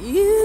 You